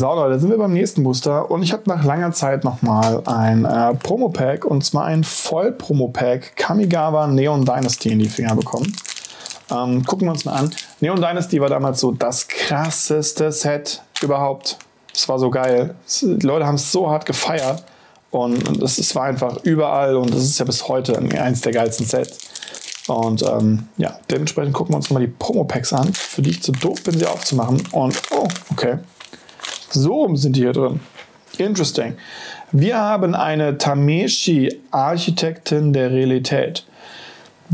So Leute, sind wir beim nächsten Booster und ich habe nach langer Zeit nochmal ein äh, Promo-Pack und zwar ein Voll-Promo-Pack Kamigawa Neon Dynasty in die Finger bekommen. Ähm, gucken wir uns mal an. Neon Dynasty war damals so das krasseste Set überhaupt. Es war so geil. Die Leute haben es so hart gefeiert und es war einfach überall und es ist ja bis heute eins der geilsten Sets. Und ähm, ja, dementsprechend gucken wir uns mal die Promo-Packs an, für die ich zu doof bin, sie aufzumachen. Und oh, okay. So sind die hier drin. Interesting. Wir haben eine Tameshi Architektin der Realität.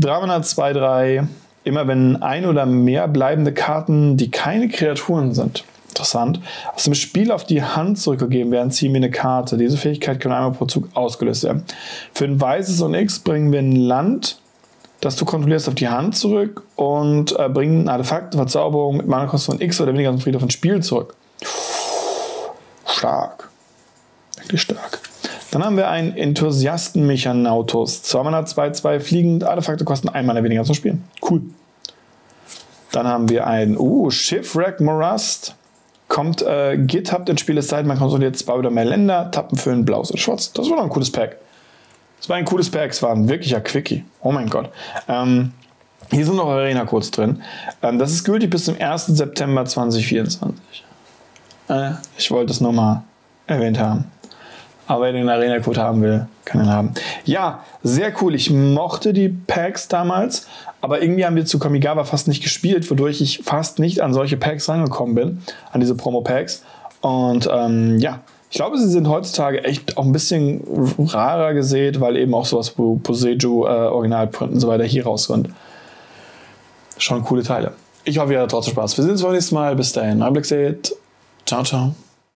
302.3. Immer wenn ein oder mehr bleibende Karten, die keine Kreaturen sind, interessant, aus dem Spiel auf die Hand zurückgegeben werden, ziehen wir eine Karte. Diese Fähigkeit kann einmal pro Zug ausgelöst werden. Für ein weißes und X bringen wir ein Land, das du kontrollierst, auf die Hand zurück und äh, bringen ein Artefakt, Verzauberung mit Mana-Kosten von X oder weniger zum Friedhof ins Spiel zurück. Stark. Wirklich stark. Dann haben wir einen Enthusiasten-Mechanautos. 2 Mana, 2-2 fliegend. Artefakte kosten einmal weniger zu spielen. Cool. Dann haben wir ein uh, Shipwreck Morust. Kommt, äh, habt ins Spiel ist Zeit, man konsolidiert zwei oder mehr Länder, tappen für ein blaues oder schwarz. Das war noch ein cooles Pack. Das war ein cooles Pack, es war ein wirklicher Quickie. Oh mein Gott. Ähm, hier sind noch Arena-Codes drin. Ähm, das ist gültig bis zum 1. September 2024. Äh, ich wollte es nur mal erwähnt haben. Aber wer den Arena-Code haben will, kann ihn haben. Ja, sehr cool. Ich mochte die Packs damals, aber irgendwie haben wir zu Kamigawa fast nicht gespielt, wodurch ich fast nicht an solche Packs rangekommen bin, an diese Promo-Packs. Und ähm, ja, ich glaube, sie sind heutzutage echt auch ein bisschen rarer gesät, weil eben auch sowas wie Poseju, äh, Originalprint und so weiter hier raus sind. Schon coole Teile. Ich hoffe, ihr hattet trotzdem Spaß. Wir sehen uns beim nächsten Mal. Bis dahin. Einblick seht. Ciao, ciao.